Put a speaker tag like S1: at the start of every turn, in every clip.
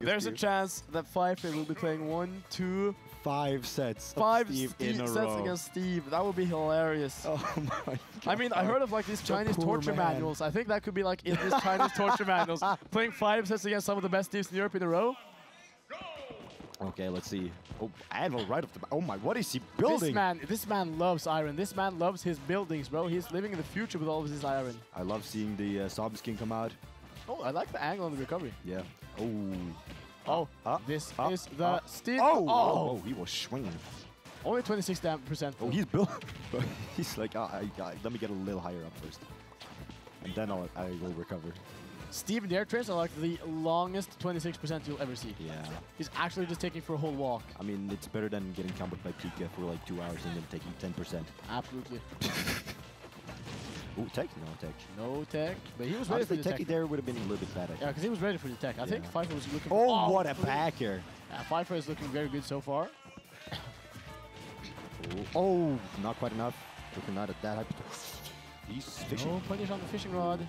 S1: There's a chance that Faifre will be playing one, two,
S2: five sets.
S1: five
S2: Steve in a
S1: sets
S2: row.
S1: against Steve. That would be hilarious.
S2: Oh my god.
S1: I mean, I heard of like these Chinese
S2: poor
S1: torture
S2: man.
S1: manuals. I think that could be like in these Chinese torture manuals, playing five sets against some of the best teams in Europe in a row.
S2: Okay, let's see. Oh, Anvil right off the bat. Oh my, what is he building?
S1: This man, this man loves iron. This man loves his buildings, bro. He's living in the future with all of his iron.
S2: I love seeing the uh, zombie skin come out.
S1: Oh, I like the angle on the recovery.
S2: Yeah. Oh.
S1: Oh,
S2: Uh,
S1: this
S2: uh,
S1: is the
S2: uh,
S1: Steve.
S2: Oh,
S1: oh,
S2: oh, he was swinging.
S1: only 26 dam- percent.
S2: Oh, he's built. but he's like, ah, I, I, let me get a little higher up first. And then I'll, I will recover.
S1: Steve in the air trains are like the longest 26% you'll ever see.
S2: Yeah.
S1: He's actually just taking for a whole walk.
S2: I mean, it's better than getting comboed by Pika for like two hours and then taking 10%.
S1: Absolutely.
S2: Ooh, tech? No, tech.
S1: No tech, but he was ready
S2: Honestly,
S1: for the tech.
S2: techie there would have been a little bit better.
S1: Yeah, because he was ready for the tech. I think
S2: Yeah.
S1: Faifre was looking.
S2: Oh, what a backer!
S1: Yeah, Faifre is looking very good so far.
S2: Oh, oh, not quite enough. Looking not at that hype. He's fishing.
S1: No punish on the fishing rod.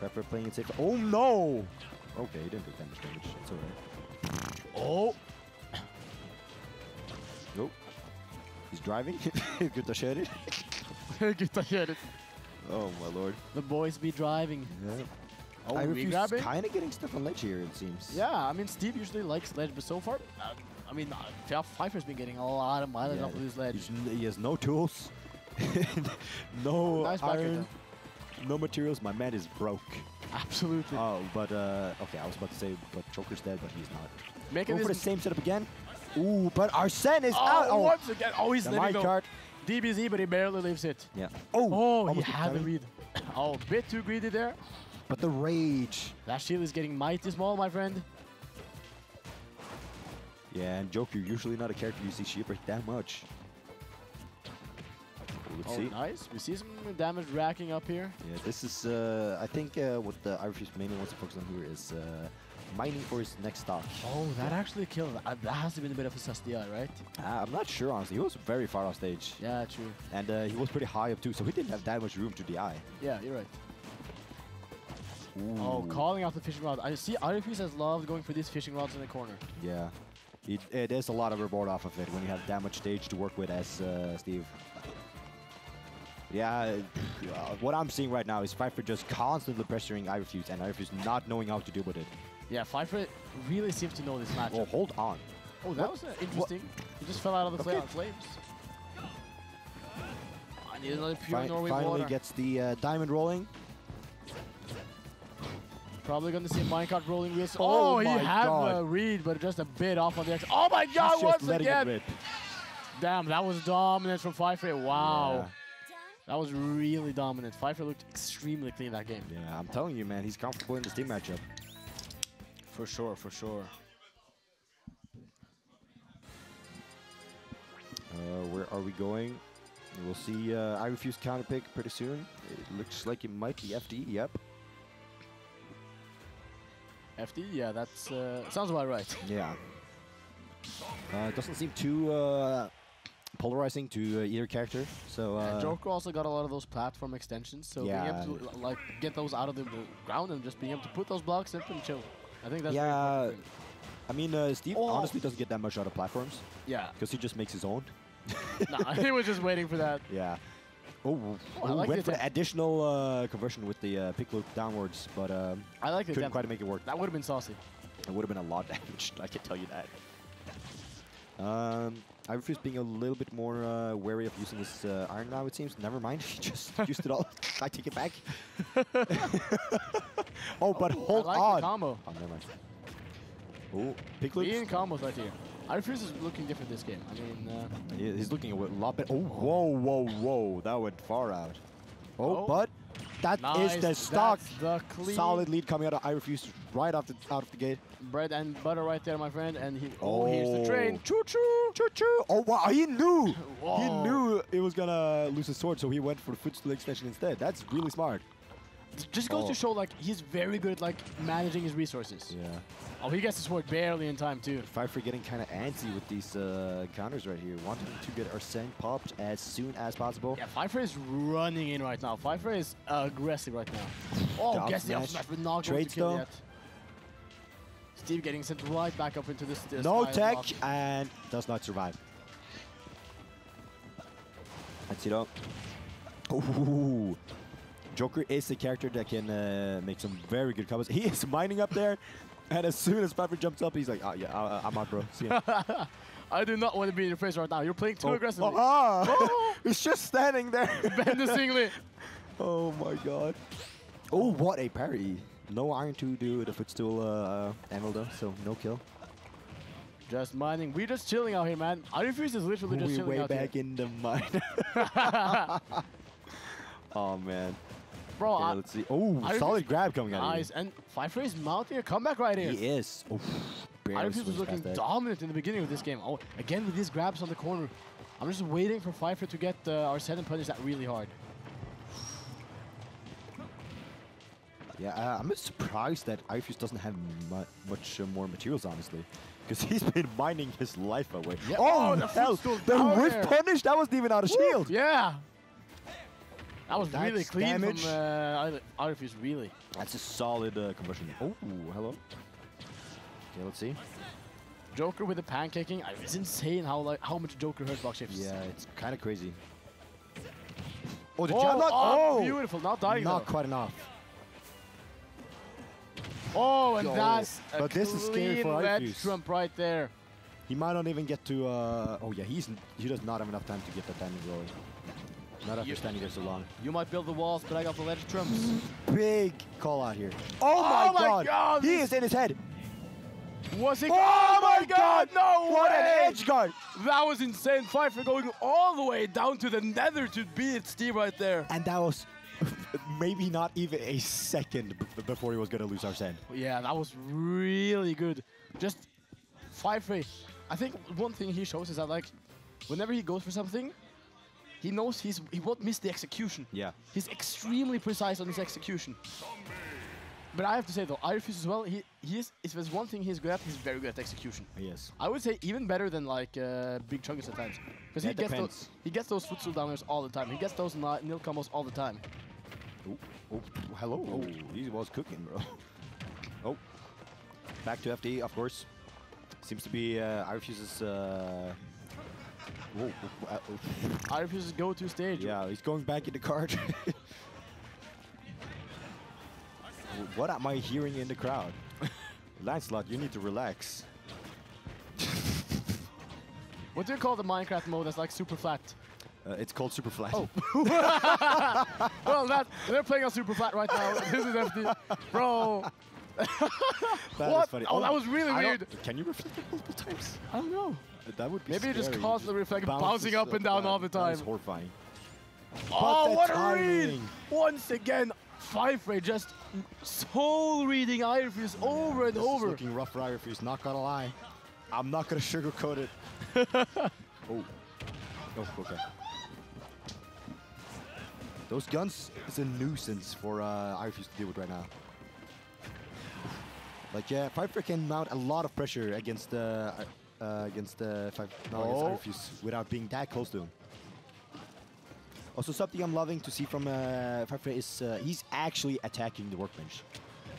S2: Pepper playing it safe. Oh no! Okay, he didn't do damage damage. It's alright.
S1: Oh,
S2: Nope. He's driving. Good to share it.
S1: Gutta gör det.
S2: Oh my lord.
S1: The boys be driving.
S2: Yeah.
S1: Oh,
S2: iRefuse
S1: regrabbing?
S2: kind of getting stuck on ledge here, it seems.
S1: Yeah, I mean Steve usually likes ledge, but so far, uh, I mean uh, Faifre's been getting a lot of mileage
S2: Yeah,
S1: off of his ledge.
S2: He has no tools. no
S1: Nice
S2: iron.
S1: attack.
S2: No materials. My man is broke.
S1: Absolutely.
S2: Oh, but uh, okay, I was about to say, but Joker's dead, but he's not.
S1: Making
S2: Go for the same setup again. Ooh, but Arsene is
S1: Oh,
S2: out. Oh,
S1: once again. Oh, he's
S2: the
S1: letting
S2: mic
S1: go.
S2: card.
S1: DBZ, but he barely leaves it.
S2: Yeah. Oh,
S1: Oh, he
S2: almost
S1: had the read. Oh, a bit too greedy there.
S2: But the rage.
S1: That shield is getting mighty small, my friend.
S2: Yeah, and Joker usually not a character you see shield break that much. Let's
S1: Oh,
S2: see.
S1: nice. We see some damage racking up here.
S2: Yeah, this is, uh, I think uh, what the Irish mainly wants to focus on here is uh, mining for his next stock.
S1: Oh, that actually killed. Uh, that has to be a bit of a sus DI, right?
S2: Uh, I'm not sure, honestly. He was very far off stage.
S1: Yeah, true.
S2: And uh, he was pretty high up too, so he didn't have that much room to DI.
S1: Yeah, you're right.
S2: Ooh.
S1: Oh, calling out the fishing rod. I see iRefuse has loved going for these fishing rods in the corner.
S2: Yeah. It, it is a lot of reward off of it when you have that much stage to work with as uh, Steve. Yeah, uh, what I'm seeing right now is Faifre just constantly pressuring iRefuse and iRefuse not knowing how to deal with it.
S1: Yeah, Faifre really seems to know this match.
S2: Oh, hold on.
S1: Oh, that
S2: What?
S1: was uh, interesting. He just fell out of the
S2: Okay.
S1: fla- flames. I need another pure
S2: Fi-
S1: Norway
S2: finally
S1: water.
S2: gets the uh, diamond rolling.
S1: Probably gonna see minecart rolling wheels.
S2: Oh
S1: Oh, he had
S2: God.
S1: a read, but just a bit off on the X. Oh my god,
S2: He's
S1: once again! Damn, that was dominant from Faifre. Wow.
S2: Yeah.
S1: That was really dominant. Faifre looked extremely clean that game.
S2: Yeah, I'm telling you, man, he's comfortable in this team matchup.
S1: For sure, for sure.
S2: Uh, where are we going? We'll see uh, iRefuse counter pick pretty soon. It looks like it might be FD, yep.
S1: FD, yeah, that's uh, sounds about right.
S2: Yeah. Uh, it doesn't seem too uh, polarizing to uh, either character, so uh,
S1: and Joker also got a lot of those platform extensions, so being
S2: Yeah.
S1: able to like get those out of the ground and just being able to put those blocks in and chill. I think that's
S2: Yeah. I mean, uh, Steve
S1: Oh.
S2: honestly doesn't get that much out of platforms
S1: Yeah.
S2: because he just makes his own.
S1: nah, he was just waiting for that.
S2: Yeah. Oh,
S1: Oh, I like
S2: went for the additional uh, conversion with the uh, pick loop downwards, but um,
S1: I like
S2: couldn't
S1: attempt.
S2: quite make it work.
S1: That would have been saucy.
S2: It would have been a lot of damage, I can tell you that. Um, iRefuse being a little bit more uh, wary of using his uh, iron now, it seems. Never mind, he just used it all. I take it back. oh, but hold
S1: I like
S2: on.
S1: the combo.
S2: Oh, never mind. Oh, loops.
S1: Being combos right here. iRefuse is looking different this game. I mean, uh,
S2: He- He's looking a lot better. Oh, whoa, whoa, whoa. That went far out. Oh,
S1: Oh.
S2: but that is
S1: nice.
S2: the stock.
S1: The
S2: Solid lead coming out of iRefuse right off the, out of the gate.
S1: bread and butter right there, my friend. And he, oh, here's the oh. train.
S2: Oh.
S1: Choo choo.
S2: Choo choo. Oh, wow. He knew. He knew it was going to lose his sword, so he went for the footstool extension instead. That's really smart.
S1: Just goes
S2: Oh.
S1: to show, like, he's very good at, like, managing his resources.
S2: Yeah.
S1: Oh, he gets his sword barely in time, too.
S2: Faifre getting kind of antsy with these uh, counters right here. Wanting to get Arsene popped as soon as possible.
S1: Yeah, Faifre is running in right now. Faifre is aggressive right now. Oh,
S2: Down
S1: gets the up
S2: smash.
S1: smash, but not going
S2: Trade
S1: to kill
S2: still.
S1: yet. Steve getting sent right back up into this. this
S2: No tech
S1: block.
S2: and does not survive. Let's see though. Ooh. Joker is a character that can uh, make some very good combos. He is mining up there, and as soon as Faifre jumps up, he's like, "Oh yeah, uh, I'm out, bro. See ya."
S1: I do not want to be in your face right now. You're playing too
S2: Oh,
S1: aggressively.
S2: Oh, ah!
S1: Oh.
S2: he's just standing there.
S1: Menacingly.
S2: oh my god. Oh, what a parry. No iron to do the footstool uh, anvil though, so no kill.
S1: Just mining. We're just chilling out here, man. iRefuse is literally just
S2: we
S1: chilling
S2: way
S1: out
S2: back
S1: here.
S2: in the mine. oh man.
S1: Bro,
S2: Okay,
S1: I,
S2: let's see. Oh, solid grab coming out
S1: nice. And Faifre is mounting a comeback right here.
S2: He is. Oof,
S1: iRefuse was looking dominant in the beginning of this game. Oh, again with these grabs on the corner. I'm just waiting for Faifre to get uh, Arsene and punish that really hard.
S2: Yeah, uh, I'm surprised that iRefuse doesn't have mu much uh, more materials, honestly. Because he's been mining his life away.
S1: Yeah.
S2: Oh,
S1: Oh, the
S2: hell! The whiff punish! That wasn't even out of shield!
S1: Yeah. That was really
S2: That's
S1: clean
S2: damage.
S1: from uh, iRefuse, really.
S2: That's a solid uh, conversion. Oh, hello. Okay, let's see.
S1: Joker with the pancaking. I- It's insane how like how much Joker hurts block shifts.
S2: Yeah, it's kind of crazy. Oh, the
S1: Oh,
S2: jab lock!
S1: oh,
S2: Oh,
S1: beautiful. Not dying
S2: not
S1: though.
S2: quite enough.
S1: Oh, and
S2: Yo,
S1: that's a
S2: but this is scary for
S1: red
S2: iRefuse.
S1: trump right there.
S2: He might not even get to. Uh, oh yeah, he's he does not have enough time to get that timing rolling. Not after
S1: You-
S2: standing there so long.
S1: You might build the walls, but I got the ledge trumps.
S2: Big call out here. Oh, oh my,
S1: Oh my
S2: god.
S1: God,
S2: He is in his head.
S1: Was he?
S2: Oh, oh my god!
S1: No
S2: What
S1: way!
S2: an edge guard!
S1: That was insane. Faifre going all the way down to the nether to beat Steve right there.
S2: And that was maybe not even a second b- before he was gonna lose Arsene.
S1: Yeah, that was really good. Just Faifre. I think one thing he shows is that like, whenever he goes for something, he knows he's he won't miss the execution.
S2: Yeah.
S1: He's extremely precise on his execution. But I have to say though, iRefuse as well. He he is. If there's one thing he's good at, he's very good at execution.
S2: Yes.
S1: I would say even better than like uh, Big Chungus at times, because he
S2: it
S1: gets those
S2: depends.
S1: he gets those footstool downers all the time. He gets those ni- nil combos all the time.
S2: Oh, oh, hello. Oh, he was cooking, bro. Oh. Back to FD, of course. Seems to be uh, iRefuse's. Uh, whoa, uh, oh.
S1: iRefuse's go-to stage.
S2: Yeah, he's going back in the card. what am I hearing in the crowd? Lancelot, you need to relax.
S1: What do you call the Minecraft mode that's like super flat?
S2: Uh, it's called Super flat.
S1: Oh. well, that they're playing on super flat right now. this is empty. bro.
S2: That is
S1: what?
S2: funny.
S1: Oh, that was really
S2: I
S1: weird.
S2: Can you reflect it multiple times?
S1: I don't know.
S2: That would be
S1: Maybe it just
S2: scary.
S1: constantly reflecting,
S2: bounces
S1: bouncing up and down all the time.
S2: That is
S1: time.
S2: horrifying.
S1: Oh,
S2: the
S1: what a read!
S2: timing.
S1: Once again, Faifre just soul reading iRefuse over and
S2: This is
S1: over.
S2: looking rough for iRefuse, not gonna lie. I'm not gonna sugarcoat it. oh. Oh, okay. Those guns is a nuisance for uh, iRefuse to deal with right now. Like, yeah, Faifre can mount a lot of pressure against uh, uh, against uh, Pfeif- no,
S1: Oh.
S2: against iRefuse without being that close to him. Also, something I'm loving to see from uh, is uh, he's actually attacking the workbench.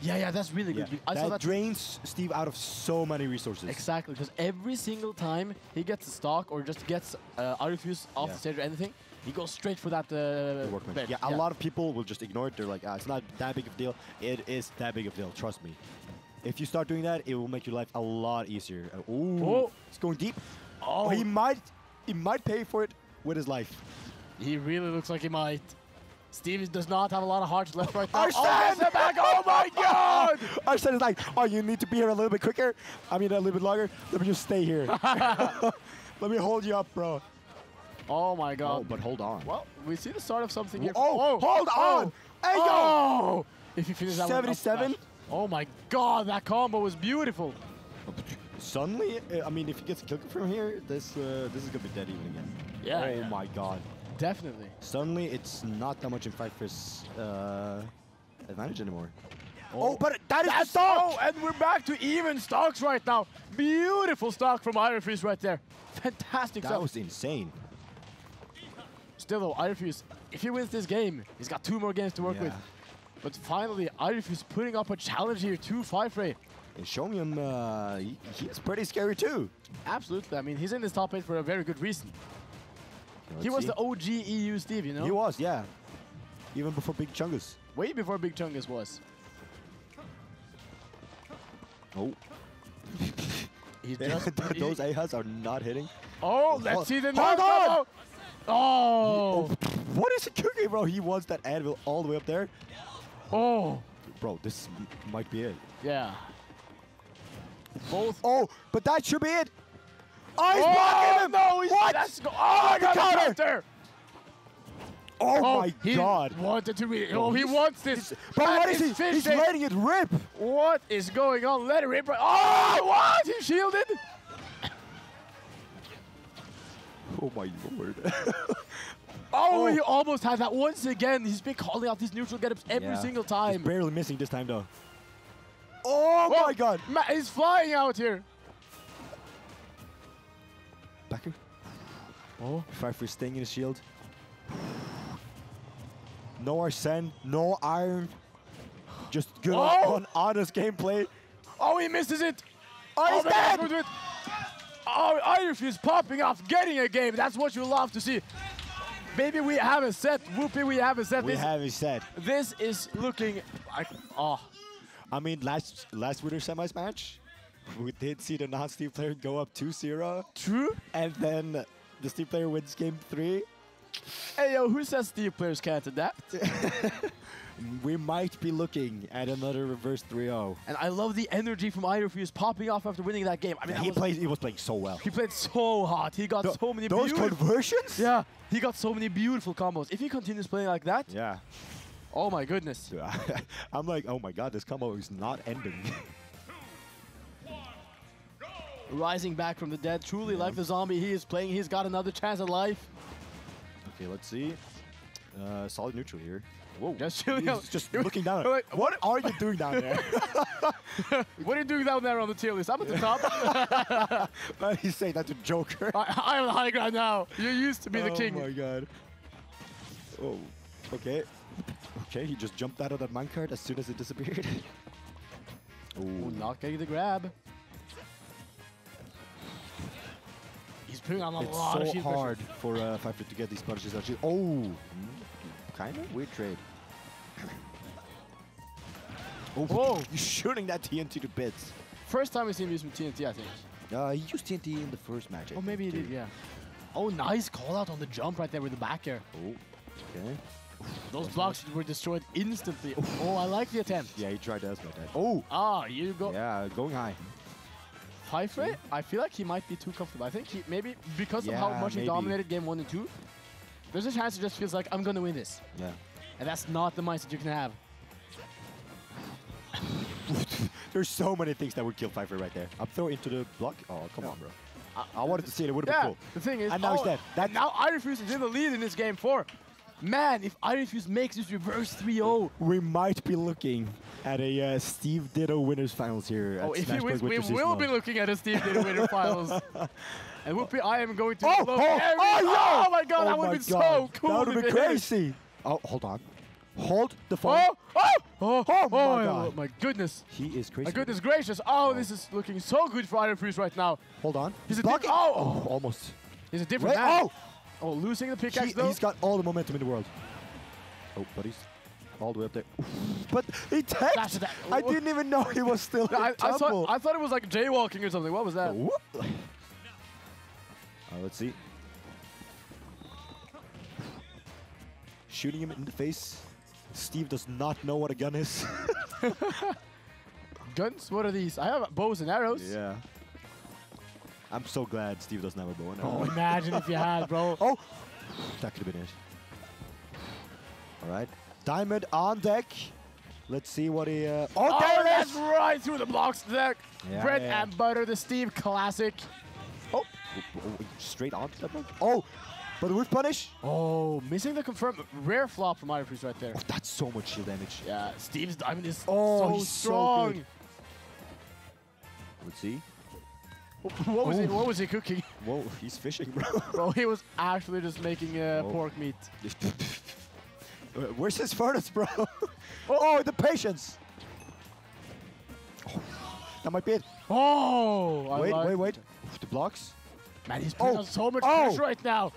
S1: Yeah, yeah, that's really
S2: Yeah.
S1: good. I
S2: that,
S1: that
S2: drains Steve out of so many resources.
S1: exactly because every single time he gets a stock or just gets uh, iRefuse off
S2: Yeah.
S1: the stage or anything, he goes straight for that uh,
S2: workbench.
S1: bench.
S2: Yeah, a lot of people will just ignore it. They're like, ah, it's not that big of a deal. It is that big of a deal. Trust me. If you start doing that, it will make your life a lot easier. Uh, ooh,
S1: Oh.
S2: it's going deep.
S1: Oh,
S2: he might, he might pay for it with his life.
S1: he really looks like he might. Steve does not have a lot of hearts left right now.
S2: Arsene!
S1: Oh, back! Oh my God!
S2: Arsene is like, oh, you need to be here a little bit quicker. I mean, a little bit longer. Let me just stay here. Let me hold you up, bro.
S1: Oh my God!
S2: Oh, but hold on.
S1: well, we see the start of something here.
S2: Oh, hold on. Hey, yo.
S1: Oh! If he finishes that one
S2: 77?
S1: Smash. Oh my God! That combo was beautiful.
S2: Suddenly, I mean, if he gets a kill from here, this uh, this is gonna be dead even again.
S1: Yeah,
S2: Oh
S1: yeah.
S2: my god.
S1: Definitely.
S2: Suddenly, it's not that much in Faifre's uh, advantage anymore.
S1: Oh,
S2: but that is
S1: That's
S2: the stock!
S1: oh, and we're back to even stocks right now. Beautiful stock from iRefuse right there. Fantastic
S2: That
S1: stuff.
S2: was insane.
S1: Still though, iRefuse, if he wins this game, he's got two more games to work with. But finally, iRefuse putting up a challenge here to Faifre.
S2: And Shomium, uh, he, he's pretty scary too.
S1: Absolutely. I mean, he's in this top eight for a very good reason. he
S2: Let's
S1: was
S2: see.
S1: the OG EU Steve, you know?
S2: He was, yeah. Even before Big Chungus.
S1: Way before Big Chungus was.
S2: Oh.
S1: He just,
S2: Those
S1: he-
S2: AHAs are not hitting.
S1: Oh, let's
S2: Hold-
S1: see the
S2: hold on!
S1: combo. Oh,
S2: What is he cooking, bro? He wants that anvil all the way up there.
S1: Oh,
S2: Bro, this might be it.
S1: yeah. Both.
S2: Oh, but that should be it. Oh, he's
S1: oh,
S2: blocking him.
S1: no, he's,
S2: what?
S1: That's go- oh my
S2: The
S1: god,
S2: counter!
S1: he's there.
S2: Oh, oh, my
S1: he
S2: god.
S1: wanted to be. Oh, he wants this.
S2: But what is he?
S1: is
S2: He's letting it rip.
S1: What is going on? Let it rip. Oh, oh, what? He shielded.
S2: Oh my lord.
S1: Oh,
S2: Oh.
S1: he almost had that once again. He's been calling out these neutral get-ups every
S2: Yeah.
S1: single
S2: He's
S1: time.
S2: barely missing this time though. Oh
S1: Whoa,
S2: my god.
S1: Ma- he's flying out here.
S2: Backer.
S1: Oh.
S2: Five for staying in the shield. No Arsene, no Iron. Just good
S1: Oh!
S2: on honest gameplay.
S1: Oh, he misses it.
S2: Oh, oh he's
S1: my God,
S2: dead!
S1: go to it. Oh, iRefuse popping off, getting a game. That's what you love to see. Maybe we have a set. Whoopie, we have a set.
S2: We
S1: this,
S2: have it said.
S1: this is looking like, oh,
S2: I mean, last last winter semis match, we did see the non-Steve player go up 2-0,
S1: true.
S2: and then the Steve player wins game three.
S1: Hey, yo, who says Steve players can't adapt?
S2: We might be looking at another reverse 3-0.
S1: and I love the energy from iRefuse popping off after winning that game. I mean, that
S2: He
S1: was-
S2: plays. He was playing so well.
S1: he played so hot. He got
S2: Th-
S1: so many
S2: Those conversions?
S1: yeah, he got so many beautiful combos. If he continues playing like that,
S2: Yeah.
S1: oh my goodness.
S2: I'm like, oh my god, this combo is not ending.
S1: Rising back from the dead, truly like the zombie he is playing. He's got another chance at life.
S2: okay, let's see. Uh, solid neutral here. Whoa.
S1: Just chilling.
S2: Just looking down.
S1: Like,
S2: what are you doing down there?
S1: What are you doing down there on the tier list? I'm at the top.
S2: Why did he say that to Joker?
S1: I, I'm on the high ground now. You used to be the king.
S2: oh my god. Oh, okay. Okay, he just jumped out of that minecart as soon as it disappeared.
S1: Ooh,
S2: Ooh,
S1: not getting the grab. He's putting on a
S2: it's
S1: lot of
S2: It's
S1: so
S2: hard for uh, Faifre to get these punishes Actually, Oh, kind of weird trade. Oh,
S1: Whoa.
S2: He's shooting that TNT to bits.
S1: First time we've seen him use TNT, I think.
S2: Uh, he used TNT in the first match. I
S1: Oh, maybe he did, yeah. Oh, nice call out on the jump right there with the back air.
S2: Oh, okay.
S1: Those blocks were destroyed instantly. Oh, I like the attempt.
S2: Yeah, he tried to escalate that. Oh,
S1: Ah, you go.
S2: yeah, going high.
S1: High Faifre, I feel like he might be too comfortable. I think he maybe because of how
S2: Yeah,
S1: much he dominated game one and two, there's a chance it just feels like I'm gonna win this.
S2: Yeah.
S1: And that's not the mindset you can have.
S2: There's so many things that would kill Faifre right there. Up throw into the block. Oh, come on, bro. I, I wanted to see it. It would have
S1: Yeah,
S2: been cool.
S1: the thing is,
S2: And now he's
S1: oh,
S2: dead. That-
S1: now iRefuse to the lead in this game four. Man, if iRefuse makes this reverse 3-0,
S2: We might be looking at a uh, Steve Ditto winners finals here.
S1: oh,
S2: at
S1: if he wins, we will be looking at a Steve Data Winners finals. And Whoopi, I am going to.
S2: Oh,
S1: blow
S2: oh,
S1: every-
S2: oh, yeah!
S1: oh my god,
S2: Oh
S1: that would
S2: my
S1: have been so cool.
S2: That would
S1: if
S2: have been
S1: it hit.
S2: crazy. Oh, hold on. Hold the phone.
S1: Oh, oh, oh,
S2: Oh my
S1: oh,
S2: God.
S1: my goodness.
S2: He is crazy.
S1: My goodness gracious. Oh, this is looking so good for iRefuse right now.
S2: Hold on.
S1: He's a
S2: blocking.
S1: oh!
S2: oh, almost.
S1: He's a different
S2: Wait,
S1: man.
S2: oh!
S1: Oh, losing the pickaxe
S2: He,
S1: though.
S2: has got all the momentum in the world. Oh, but he's all the way up there. But he tanked.
S1: That's that-
S2: I didn't even know he was still
S1: I,
S2: in
S1: I thought. I thought it was like jaywalking or something. What was that?
S2: Whoop. Uh, let's see. Shooting him in the face. Steve does not know what a gun is.
S1: Guns? What are these? I have bows and arrows.
S2: yeah. I'm so glad Steve doesn't have a bow and arrow.
S1: Oh, imagine if you had, bro.
S2: Oh, that could have been it. All right, Diamond on deck. Let's see what he. Uh, oh,
S1: Oh,
S2: there
S1: that's
S2: is!
S1: right through the blocks deck.
S2: Yeah,
S1: Bread
S2: yeah.
S1: and butter, the Steve classic.
S2: Oh, oh, oh, straight onto the block. Oh, but with punish.
S1: Oh, missing the confirmed rare flop from iRefuse right there.
S2: Oh, that's so much shield damage.
S1: Yeah, Steve's diamond is
S2: Oh,
S1: so
S2: so
S1: strong.
S2: good. Let's see.
S1: what was he? What was he cooking?
S2: Whoa, he's fishing, bro.
S1: Bro, he was actually just making uh, pork meat.
S2: Where's his furnace, bro? Oh. oh, the patience. Oh, That might be it.
S1: Oh, I
S2: wait,
S1: like-
S2: wait, wait. The blocks.
S1: Man, he's oh. putting
S2: Oh.
S1: on so much
S2: Oh.
S1: pressure right now.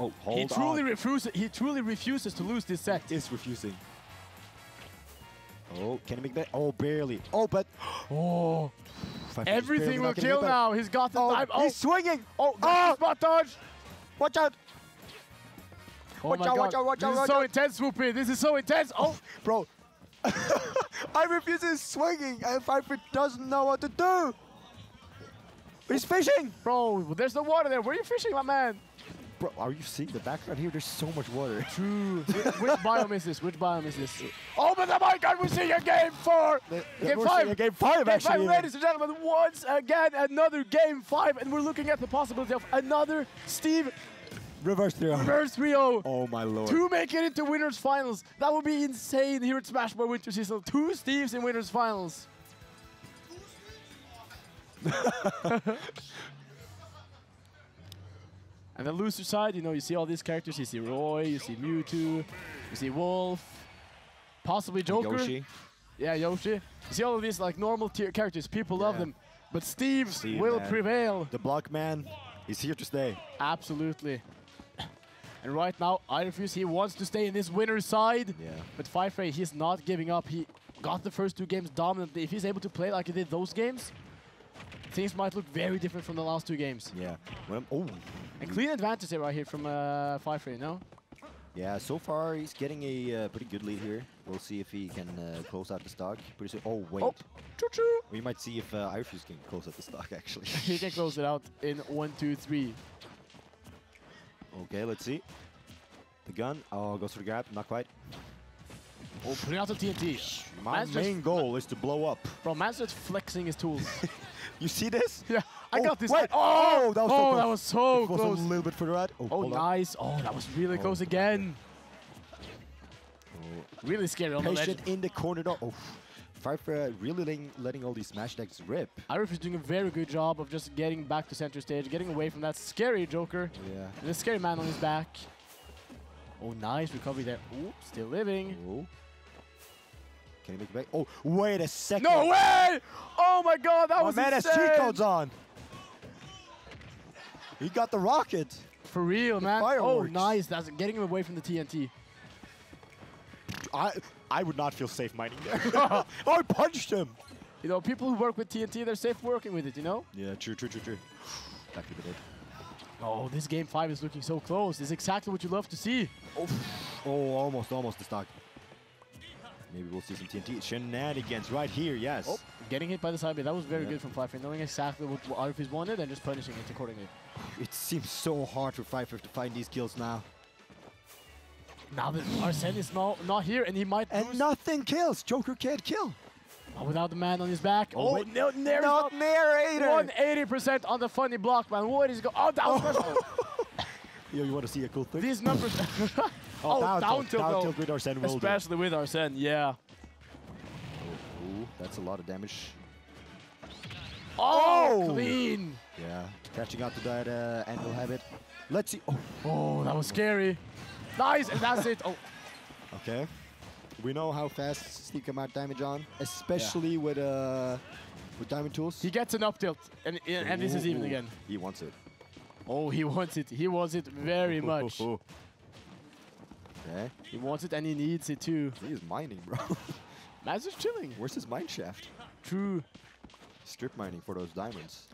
S2: Oh, hold
S1: he truly
S2: on.
S1: refuses. He truly refuses to lose this set.
S2: is refusing. Oh, can he make that? Oh, barely. Oh, but
S1: Oh,
S2: Five is barely
S1: everything will kill now. He's got the
S2: Oh,
S1: time. Oh,
S2: he's swinging.
S1: oh,
S2: Oh!
S1: oh, spot dodge.
S2: Watch out,
S1: Oh
S2: Watch
S1: my
S2: out,
S1: god,
S2: watch out, watch
S1: this
S2: out,
S1: is so
S2: out.
S1: intense, Whoopi. This is so intense. Oh,
S2: bro. iRefuse is swinging, and Faifre doesn't know what to do. He's fishing.
S1: bro, there's no water there. Where are you fishing, my man?
S2: Bro, are you seeing the background here? There's so much water.
S1: True. which, biome is this? Which biome is this? Oh, but my god, we're seeing a game four. Game
S2: We're
S1: five.
S2: Game five,
S1: Game
S2: actually.
S1: five, ladies and gentlemen, once again, another game five, and we're looking at the possibility of another Steve
S2: Reverse 3
S1: versus 3-0.
S2: Oh my lord.
S1: To make it into winners finals. That would be insane here at Smash Bros. Winter Season. Two Steves in winners finals. and the loser side, you know, you see all these characters. You see Roy, you see Mewtwo, you see Wolf, possibly Joker.
S2: Yoshi.
S1: Yeah, Yoshi. You see all of these like normal tier characters. People love them. But Steve,
S2: Steve,
S1: will
S2: man.
S1: prevail.
S2: The block man is here to stay.
S1: Absolutely. And right now, iRefuse. He wants to stay in this winner's side.
S2: Yeah.
S1: But Faifre, he's not giving up. He got the first two games dominantly. If he's able to play like he did those games, things might look very different from the last two games.
S2: Yeah. When, oh.
S1: And clean advantage here right here from uh, Faifre, no?
S2: Yeah, so far he's getting a uh, pretty good lead here. We'll see if he can uh, close out the stock. Pretty soon. Oh, wait.
S1: Oh, choo-choo.
S2: We might see if uh, iRefuse can close out the stock, actually.
S1: he can close it out in one, two, three.
S2: Okay, let's see. The gun. Oh, goes for the grab. Not quite.
S1: Oh, putting out the TNT.
S2: My
S1: Man's just-
S2: main goal is to blow up.
S1: Bro, man's just flexing his tools.
S2: You see this?
S1: yeah, I
S2: Oh,
S1: got this.
S2: wait.
S1: Oh,
S2: Oh, that was so
S1: oh,
S2: close.
S1: that was so
S2: was
S1: close.
S2: a little bit further out. Oh,
S1: Oh,
S2: on.
S1: nice. Oh, that was really
S2: Oh,
S1: close again. Oh. Really scary on the ledge.
S2: In the corner. Oh, Faifre really letting, letting all these smash decks rip.
S1: iRefuse doing a very good job of just getting back to center stage, getting away from that scary Joker.
S2: Yeah.
S1: And the scary man on his back. Oh, nice recovery there. Ooh, still living.
S2: Oh. Can he make it back? Oh, wait a second.
S1: No way! Oh my god, that
S2: My
S1: was
S2: man has
S1: insane!
S2: cheat codes on. He got the rocket.
S1: For real, man. Oh, nice. That's getting him away from the TNT.
S2: I I would not feel safe mining there. oh, I punched him.
S1: You know, people who work with TNT, they're safe working with it, you know?
S2: Yeah, true, true, true, true. Back to the dead.
S1: Oh, this game five is looking so close. It's exactly what you love to see.
S2: Oh, oh, almost, almost the stock. Maybe we'll see some TNT shenanigans right here. Yes.
S1: Oh, getting hit by the side B. That was very
S2: Yeah.
S1: good from Five knowing exactly what, what iRefuse wanted and just punishing it accordingly.
S2: It seems so hard for Faifre to find these kills now.
S1: Now that Arsene is not, not here and he might
S2: And
S1: lose
S2: nothing kills. Joker can't kill.
S1: Oh, without the man on his back.
S2: Oh,
S1: Oh, no, there's
S2: Not narrator.
S1: 180% on the funny block, man. What is going Oh, down special.
S2: Yo, you want to see a cool thing?
S1: These numbers. oh, down,
S2: tilt,
S1: tilt,
S2: down
S1: though.
S2: tilt with Arsene will do.
S1: Especially with Arsene, yeah.
S2: Ooh, that's a lot of damage.
S1: Oh,
S2: Oh!
S1: clean.
S2: Yeah, catching out to that uh, anvil habit. Let's see. Oh,
S1: Oh, that was scary. Nice, and that's it. Oh,
S2: okay. We know how fast Steve can mount damage on, especially with uh, with diamond tools.
S1: he gets an up tilt, and and this is even
S2: Ooh,
S1: again.
S2: He wants it.
S1: Oh, he wants it. He wants it very much.
S2: Okay.
S1: He wants it, and he needs it too.
S2: He is mining, bro.
S1: Man's is chilling.
S2: Where's his mine shaft?
S1: True.
S2: Strip mining for those diamonds.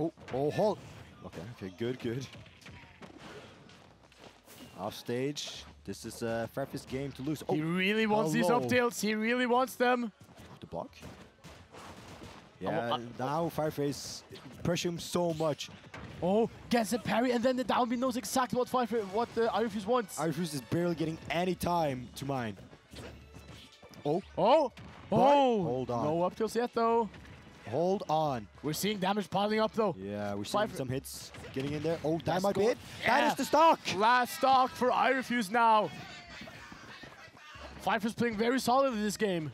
S2: oh, oh, hold. Okay, okay, good, good. Off stage. This is uh, Faifre's game to lose. Oh,
S1: He really wants these up
S2: hello.
S1: tilts. He really wants them.
S2: the block.
S1: Oh,
S2: Yeah,
S1: uh,
S2: now is pressure him so much.
S1: Oh, gets a parry, and then the down B knows exactly what Faifre, what the iRefuse wants.
S2: iRefuse is barely getting any time to mine. Oh,
S1: oh,
S2: But-
S1: oh.
S2: hold on.
S1: No up tilts yet, though.
S2: hold on.
S1: We're seeing damage piling up, though.
S2: Yeah, we're seeing some hits getting in there. Oh, that
S1: That's
S2: might be it. That
S1: Yeah.
S2: is the stock.
S1: Last stock for iRefuse now. Faifre's playing very solid in this game.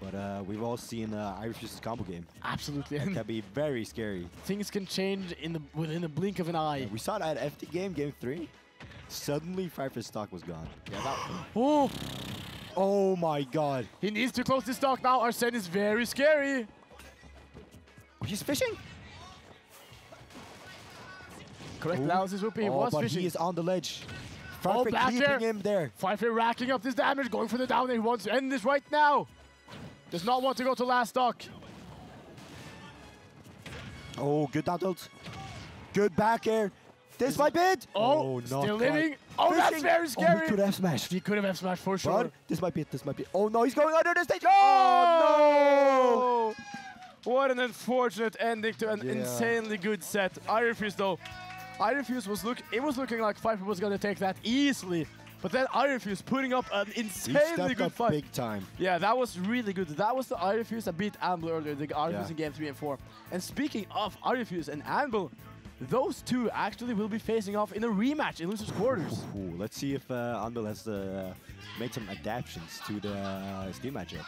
S2: But uh, we've all seen uh, iRefuse's combo game.
S1: Absolutely.
S2: That
S1: Can
S2: be very scary.
S1: things can change in the within the blink of an eye.
S2: Yeah, we saw that at FT game, game three. Suddenly, Faifre's stock was gone.
S1: Oh,
S2: Oh my god.
S1: He needs to close this stock now. Arsene is very scary.
S2: He's fishing.
S1: Correct
S2: Ooh.
S1: analysis would be
S2: oh,
S1: was
S2: but
S1: fishing.
S2: he is on the ledge.
S1: Oh,
S2: Farfig keeping him there.
S1: Faifre racking up this damage, going for the down. He wants to end this right now. Does not want to go to last stock.
S2: Oh, good down tilt. Good back air. This might be it.
S1: Oh, oh
S2: not
S1: still living. Oh, that's
S2: Fishing.
S1: very
S2: Oh,
S1: scary.
S2: he could have smashed.
S1: He could have F smash for sure.
S2: But this might be it. This might be it. Oh no, he's going under the stage.
S1: Oh, oh! no! What an unfortunate ending to an
S2: Yeah.
S1: insanely good set. iRefuse though. iRefuse was look. It was looking like Faifre was gonna take that easily, but then iRefuse putting up an insanely good fight.
S2: big time.
S1: Yeah, that was really good. That was the iRefuse that beat Anvil earlier, the iRefuse
S2: Yeah.
S1: in game three and four. And speaking of iRefuse and Anvil, those two actually will be facing off in a rematch in losers quarters.
S2: Ooh, let's see if uh, Anvil has uh, made some adaptations to the uh, Steam matchup.